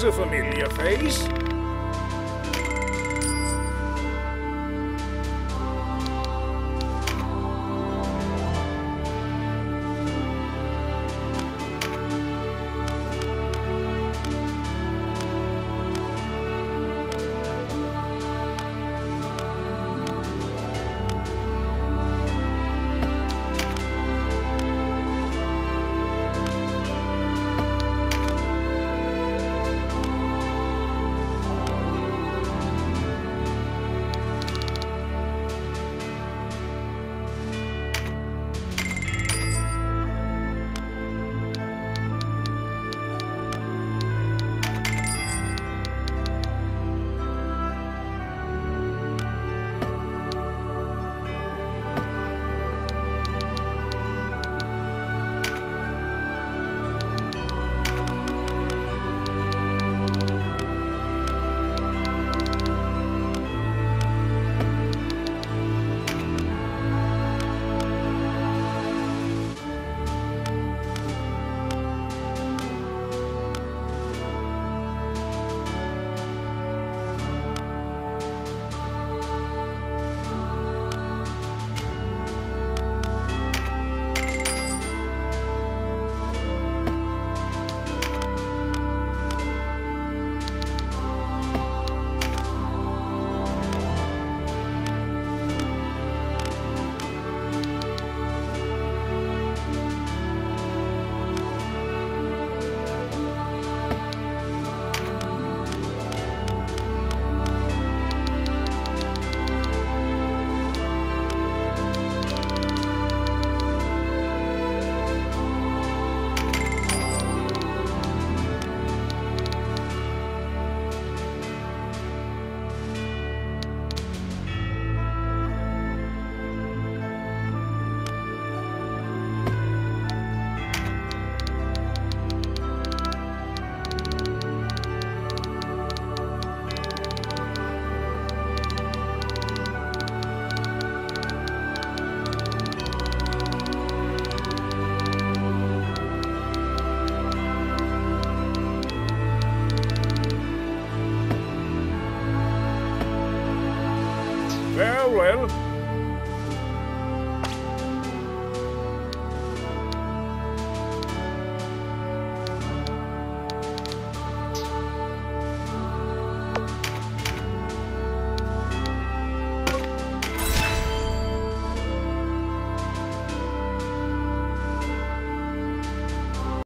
There's a familiar face.